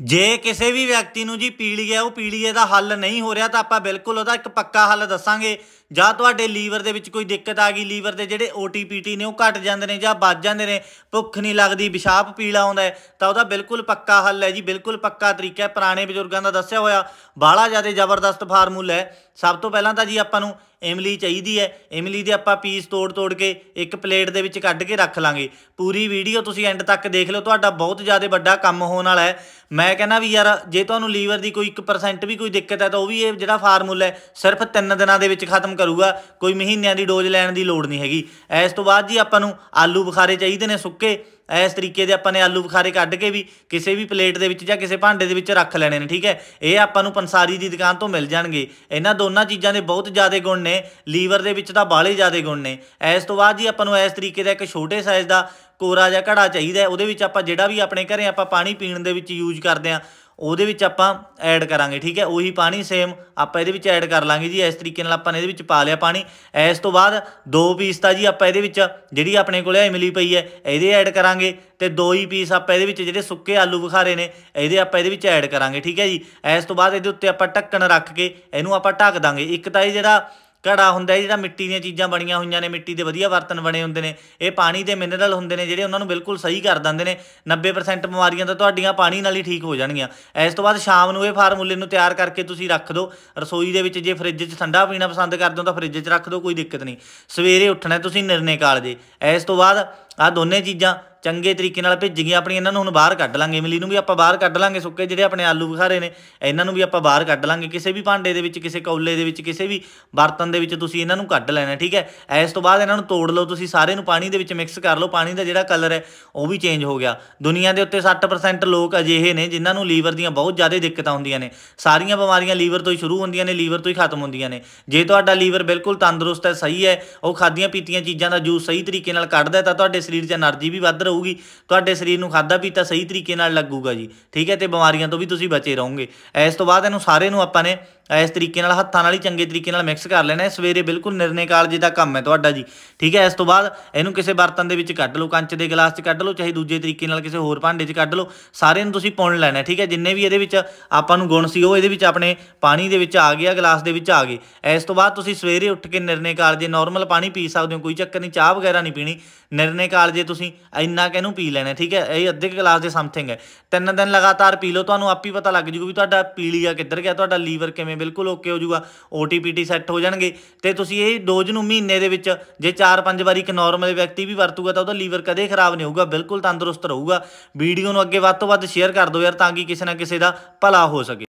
ਜੇ ਕਿਸੇ ਵੀ ਵਿਅਕਤੀ ਨੂੰ ਜੀ ਪੀਲੀਆ ਉਹ ਪੀਲੀਏ ਦਾ ਹੱਲ ਨਹੀਂ ਹੋ ਰਿਹਾ, ਤਾਂ ਆਪਾਂ ਬਿਲਕੁਲ ਉਹਦਾ ਇੱਕ ਪੱਕਾ ਹੱਲ ਦੱਸਾਂਗੇ। ਜਾਂ ਤੁਹਾਡੇ ਲੀਵਰ ਦੇ ਵਿੱਚ ਕੋਈ ਦਿੱਕਤ ਆ ਗਈ, ਲੀਵਰ ਦੇ ਜਿਹੜੇ ਓਟੀਪੀਟੀ ਨੇ, ਉਹ ਘਟ ਜਾਂਦੇ ਨੇ ਜਾਂ ਵੱਜ ਜਾਂਦੇ ਨੇ, ਭੁੱਖ ਨਹੀਂ ਲੱਗਦੀ, ਪਿਸ਼ਾਬ ਪੀਲਾ ਆਉਂਦਾ ਤਾਂ ਉਹਦਾ ਬਿਲਕੁਲ ਪੱਕਾ ਹੱਲ ਹੈ ਜੀ, ਬਿਲਕੁਲ ਪੱਕਾ ਤਰੀਕਾ ਹੈ, ਪੁਰਾਣੇ ਬਜ਼ੁਰਗਾਂ ਦਾ ਦੱਸਿਆ ਹੋਇਆ। ਬਾਹਲਾ ਜ਼ਿਆਦਾ ਜ਼ਬਰਦਸਤ ਫਾਰਮੂਲਾ ਹੈ। ਸਭ ਤੋਂ ਪਹਿਲਾਂ ਤਾਂ ਜੀ ਆਪਾਂ ਨੂੰ ਇਮਲੀ ਚਾਹੀਦੀ ਹੈ। ਇਮਲੀ ਦੇ ਆਪਾਂ ਪੀਸ ਤੋੜ ਤੋੜ ਕੇ ਇੱਕ ਪਲੇਟ ਦੇ ਵਿੱਚ ਕੱਢ ਕੇ ਰੱਖ ਲਾਂਗੇ। ਪੂਰੀ ਵੀਡੀਓ ਤੁਸੀਂ ਐਂਡ ਤੱਕ ਦੇਖ ਲਓ, ਤੁਹਾਡਾ ਬਹੁਤ ਜ਼ਿਆਦਾ ਵੱਡਾ ਕੰਮ ਹੋਣ ਵਾਲਾ ਹੈ। ਮੈਂ ਕਹਿੰਦਾ ਵੀ ਯਾਰ, ਜੇ ਤੁਹਾਨੂੰ ਲੀਵਰ ਦੀ ਕੋਈ 1% ਵੀ ਕੋਈ ਦਿੱਕਤ ਹੈ ਤਾਂ ਉਹ ਵੀ ਇਹ ਜਿਹੜਾ ਫਾਰਮੂਲਾ ਹੈ, ਸਿਰਫ 3 ਦਿਨਾਂ ਦੇ ਵਿੱਚ ਖਤਮ ਕਰੂਗਾ। ਕੋਈ ਮਹੀਨਿਆਂ ਦੀ ਡੋਜ਼ ਲੈਣ ਦੀ ਲੋੜ ਨਹੀਂ ਹੈਗੀ। ਇਸ ਤੋਂ ਬਾਅਦ ਜੀ ਆਪਾਂ ਨੂੰ ਆਲੂ ਬੁਖਾਰੇ ਚਾਹੀਦੇ ਨੇ ਸੁੱਕੇ। ਇਸ ਤਰੀਕੇ ਦੇ ਆਪਾਂ ਨੇ ਆਲੂ ਬੁਖਾਰੇ ਕੱਢ ਕੇ ਵੀ ਕਿਸੇ ਵੀ ਪਲੇਟ ਦੇ ਵਿੱਚ ਜਾਂ ਕਿਸੇ ਭਾਂਡੇ ਦੇ ਵਿੱਚ ਰੱਖ ਲੈਣੇ ਨੇ, ਠੀਕ ਹੈ? ਇਹ ਆਪਾਂ ਨੂੰ ਪੰਸਾਰੀ ਦੀ ਦੁਕਾਨ ਤੋਂ ਮਿਲ ਜਾਣਗੇ। ਇਹਨਾਂ ਦੋਨਾਂ ਚੀਜ਼ਾਂ ਦੇ ਬਹੁਤ ਜ਼ਿਆਦਾ ਗੁਣ ਨੇ। ਲੀਵਰ ਦੇ ਵਿੱਚ ਤਾਂ ਬਾਲੇ ਜ਼ਿਆਦਾ ਗੁਣ ਨੇ। ਇਸ ਤੋਂ ਬਾਅਦ ਜੀ ਆਪਾਂ ਨੂੰ ਇਸ ਤਰੀਕੇ ਦਾ ਇੱਕ ਛੋਟੇ ਸਾਈਜ਼ ਦਾ ਕੋਰਾ ਜਾਂ ਘੜਾ ਚਾਹੀਦਾ ਉਹਦੇ ਵਿੱਚ ਆਪਾਂ ਜਿਹੜਾ ਵੀ ਆਪਣੇ ਘਰੇ ਆਪਾਂ ਪਾਣੀ ਪੀਣ ਦੇ ਵਿੱਚ ਯੂਜ਼ ਕਰਦੇ ਆ ਉਹਦੇ ਵਿੱਚ ਆਪਾਂ ਐਡ ਕਰਾਂਗੇ, ਠੀਕ ਹੈ? ਉਹੀ ਪਾਣੀ ਸੇਮ ਆਪਾਂ ਇਹਦੇ ਵਿੱਚ ਐਡ ਕਰ ਲਾਂਗੇ ਜੀ, ਇਸ ਤਰੀਕੇ ਨਾਲ ਆਪਾਂ ਨੇ ਇਹਦੇ ਵਿੱਚ ਪਾ ਲਿਆ ਪਾਣੀ। ਇਸ ਤੋਂ ਬਾਅਦ ਦੋ ਪੀਸ ਤਾਂ ਜੀ ਆਪਾਂ ਇਹਦੇ ਵਿੱਚ ਜਿਹੜੀ ਆਪਣੇ ਕੋਲੇ ਇਮਲੀ ਪਈ ਹੈ, ਇਹਦੇ ਐਡ ਕਰਾਂਗੇ ਤੇ ਦੋ ਹੀ ਪੀਸ ਆਪਾਂ ਇਹਦੇ ਵਿੱਚ ਜਿਹੜੇ ਸੁੱਕੇ ਆਲੂ ਬੁਖਾਰੇ ਨੇ, ਇਹਦੇ ਆਪਾਂ ਇਹਦੇ ਵਿੱਚ ਐਡ ਕਰਾਂਗੇ, ਠੀਕ ਹੈ ਜੀ? ਇਸ ਤੋਂ ਬਾਅਦ ਇਹਦੇ ਉੱਤੇ ਆਪਾਂ ਢੱਕਣ ਰੱਖ ਕੇ ਇਹਨੂੰ ਆਪਾਂ ਢੱਕ ਦਾਂਗੇ। ਇੱਕ ਤਾਂ ਇਹ ਜਿਹੜਾ ਘੜਾ ਹੁੰਦਾ ਜਿਹੜਾ ਮਿੱਟੀ ਦੀਆਂ ਚੀਜ਼ਾਂ ਬਣੀਆਂ ਹੋਈਆਂ ਨੇ, ਮਿੱਟੀ ਦੇ ਵਧੀਆ ਬਰਤਨ ਬਣੇ ਹੁੰਦੇ ਨੇ, ਇਹ ਪਾਣੀ ਦੇ ਮਿਨਰਲ ਹੁੰਦੇ ਨੇ ਜਿਹੜੇ ਉਹਨਾਂ ਨੂੰ ਬਿਲਕੁਲ ਸਹੀ ਕਰ ਦਿੰਦੇ ਨੇ 90% ਬਿਮਾਰੀਆਂ ਤਾਂ ਤੁਹਾਡੀਆਂ ਪਾਣੀ ਨਾਲ ਹੀ ਠੀਕ ਹੋ ਜਾਣਗੀਆਂ। ਇਸ ਤੋਂ ਬਾਅਦ ਸ਼ਾਮ ਨੂੰ ਇਹ ਫਾਰਮੂਲੇ ਨੂੰ ਤਿਆਰ ਕਰਕੇ ਤੁਸੀਂ ਰੱਖ ਦਿਓ, ਰਸੋਈ ਦੇ ਵਿੱਚ ਜੇ ਫ੍ਰਿਜ 'ਚ ਠੰਡਾ ਪੀਣਾ ਪਸੰਦ ਕਰਦੇ ਹੋ ਤਾਂ ਫ੍ਰਿਜ 'ਚ ਰੱਖ ਦਿਓ, ਕੋਈ ਦਿੱਕਤ ਨਹੀਂ। ਸਵੇਰੇ ਉੱਠਣਾ ਤੁਸੀਂ ਨਿਰਣੇ ਕਾਲਜੇ ਇਸ ਤੋਂ ਬਾਅਦ ਆ ਦੋਨੇ ਚੀਜ਼ਾਂ ਚੰਗੇ ਤਰੀਕੇ ਨਾਲ ਭਿੱਜ ਗਈਆਂ, ਆਪਣੀ ਇਹਨਾਂ ਨੂੰ ਹੁਣ ਬਾਹਰ ਕੱਢ ਲਾਂਗੇ। ਇਮਲੀ ਨੂੰ ਵੀ ਆਪਾਂ ਬਾਹਰ ਕੱਢ ਲਾਂਗੇ ਸੁੱਕੇ ਜਿਹੜੇ ਆਪਣੇ ਆਲੂ ਬੁਖਾਰੇ ਨੇ, ਇਹਨਾਂ ਨੂੰ ਵੀ ਆਪਾਂ ਬਾਹਰ ਕੱਢ ਲਾਂਗੇ। ਕਿਸੇ ਵੀ ਭਾਂਡੇ ਦੇ ਵਿੱਚ, ਕਿਸੇ ਕੌਲੇ ਦੇ ਵਿੱਚ, ਕਿਸੇ ਵੀ ਬਰਤਨ ਦੇ ਵਿੱਚ ਤੁਸੀਂ ਇਹਨਾਂ ਨੂੰ ਕੱਢ ਲੈਣਾ, ਠੀਕ ਹੈ? ਇਸ ਤੋਂ ਬਾਅਦ ਇਹਨਾਂ ਨੂੰ ਤੋੜ ਲਓ, ਤੁਸੀਂ ਸਾਰੇ ਨੂੰ ਪਾਣੀ ਦੇ ਵਿੱਚ ਮਿਕਸ ਕਰ ਲਓ। ਪਾਣੀ ਦਾ ਜਿਹੜਾ ਕਲਰ ਹੈ, ਉਹ ਵੀ ਚੇਂਜ ਹੋ ਗਿਆ। ਦੁਨੀਆ ਦੇ ਉੱਤੇ 60% ਲੋਕ ਅਜਿਹੇ ਨੇ ਜਿਨ੍ਹਾਂ ਨੂੰ ਲੀਵਰ ਦੀਆਂ ਬਹੁਤ ਜ਼ਿਆਦਾ ਦਿੱਕਤਾਂ ਹੁੰਦੀਆਂ ਨੇ। ਸਾਰੀਆਂ ਬਿਮਾਰੀਆਂ ਲੀਵਰ ਤੋਂ ਹੀ ਸ਼ੁਰੂ ਹੁੰਦੀਆਂ ਨੇ, ਲੀਵਰ ਤੋਂ ਹੀ ਖਤਮ ਹੁੰਦੀਆਂ ਨੇ। ਜੇ ਤੁਹਾਡਾ ਲੀਵਰ ਬਿਲਕੁਲ ਤੰਦਰੁਸਤ ਹੈ, ਸਹੀ ਹੈ, ਉਹ ਖਾਦੀਆਂ ਪੀਤੀਆਂ ਚੀਜ਼ਾਂ ਦਾ ਜੂਸ ਸਹੀ ਤਰੀਕੇ ਨਾਲ ਕੱਢਦਾ ਤਾਂ ਤੁਹਾਡੇ ਸਰੀਰ 'ਚ એનર્ਜੀ ਵੀ ਵੱਧ ਰਹੂਗੀ, ਤੁਹਾਡੇ ਸਰੀਰ ਨੂੰ ਖਾਦਾ ਪੀਤਾ ਸਹੀ ਤਰੀਕੇ ਨਾਲ ਲੱਗੂਗਾ ਜੀ, ਠੀਕ ਹੈ, ਤੇ ਬਿਮਾਰੀਆਂ ਤੋਂ ਵੀ ਤੁਸੀਂ ਬਚੇ ਰਹੋਗੇ। ਇਸ ਤੋਂ ਬਾਅਦ ਇਹਨੂੰ ਸਾਰੇ ਨੂੰ ਆਪਾਂ ਨੇ ਇਸ ਤਰੀਕੇ ਨਾਲ ਹੱਥਾਂ ਨਾਲ ਹੀ ਚੰਗੇ ਤਰੀਕੇ ਨਾਲ ਮਿਕਸ ਕਰ ਲੈਣਾ। ਸਵੇਰੇ ਬਿਲਕੁਲ ਨਿਰਨੇ ਕਾਲਜੇ ਦਾ ਕੰਮ ਹੈ ਤੁਹਾਡਾ ਜੀ। ਠੀਕ ਹੈ, ਇਸ ਤੋਂ ਬਾਅਦ ਇਹਨੂੰ ਕਿਸੇ ਬਰਤਨ ਦੇ ਵਿੱਚ ਕੱਢ ਲਓ, ਕੰਚ ਦੇ ਗਲਾਸ 'ਚ ਕੱਢ ਲਓ, ਚਾਹੇ ਦੂਜੇ ਤਰੀਕੇ ਨਾਲ ਕਿਸੇ ਹੋਰ ਭਾਂਡੇ 'ਚ ਕੱਢ ਲਓ ਸਾਰੇ ਨੂੰ ਤੁਸੀਂ ਪੁਣ ਲੈਣਾ, ਠੀਕ ਹੈ। ਜਿੰਨੇ ਵੀ ਇਹਦੇ ਵਿੱਚ ਆਪਾਂ ਨੂੰ ਗੁਣ ਸੀ, ਉਹ ਇਹਦੇ ਵਿੱਚ ਆਪਣੇ ਪਾਣੀ ਦੇ ਵਿੱਚ ਆ ਗਿਆ ਗਲਾਸ ਦੇ ਵਿੱਚ ਆ ਗਏ। ਇਸ ਤੋਂ ਬਾਅਦ ਤੁਸੀਂ ਸਵੇਰੇ ਉੱਠ ਕੇ ਨਿਰਣੇ ਕਾਲਜੇ ਨਾਰਮਲ ਪਾਣੀ ਪੀ ਸਕਦੇ ਹੋ, ਕੋਈ ਚੱਕਰ ਨਹੀਂ, ਚਾਹ ਵਗੈਰਾ ਨਹੀਂ ਪੀਣੀ। ਨਿਰਣੇ ਕਾਲਜੇ ਤੁਸੀਂ ਇੰਨਾ ਕਿ ਇਹਨੂੰ ਪੀ ਲੈਣਾ, ਠੀਕ ਹੈ। ਇਹ ਅੱਧੇ ਗਲਾਸ ਦੇ ਸਮਥਿੰਗ ਹੈ। ਤਿੰਨ ਦਿਨ ਲਗਾਤਾਰ ਪੀ ਲਓ, ਤੁਹਾਨੂੰ ਆਪ ਹੀ ਪਤਾ ਲੱਗ ਜੂਗਾ ਵੀ ਤੁਹਾਡਾ ਪੀਲੀਆ ਕਿੱਧਰ ਗਿਆ, ਤੁਹਾਡਾ ਲੀਵਰ ਕਿਵੇਂ ਕਿਵੇਂ ਬਿਲਕੁਲ ਓਕੇ ਹੋ ਜਾਊਗਾ ਓਟੀਪੀਟੀ ਸੈੱਟ ਹੋ ਜਾਣਗੇ। ਤੇ ਤੁਸੀਂ ਇਹ ਡੋਜ਼ ਨੂੰ ਮਹੀਨੇ ਦੇ ਵਿੱਚ, ਜੇ 4-5 ਵਾਰੀ ਇੱਕ ਨਾਰਮਲ ਵਿਅਕਤੀ ਵੀ ਵਰਤੂਗਾ, ਤਾਂ ਉਹਦਾ ਲੀਵਰ ਕਦੇ ਖਰਾਬ ਨਹੀਂ ਹੋਊਗਾ, ਬਿਲਕੁਲ ਤੰਦਰੁਸਤ ਰਹੂਗਾ। ਵੀਡੀਓ ਨੂੰ ਅੱਗੇ ਵੱਧ ਤੋਂ ਵੱਧ ਸ਼ੇਅਰ ਕਰ ਦਿਓ ਯਾਰ, ਤਾਂ ਕਿ ਕਿਸੇ ਨਾ ਕਿਸੇ ਦਾ ਭਲਾ ਹੋ ਸਕੇ।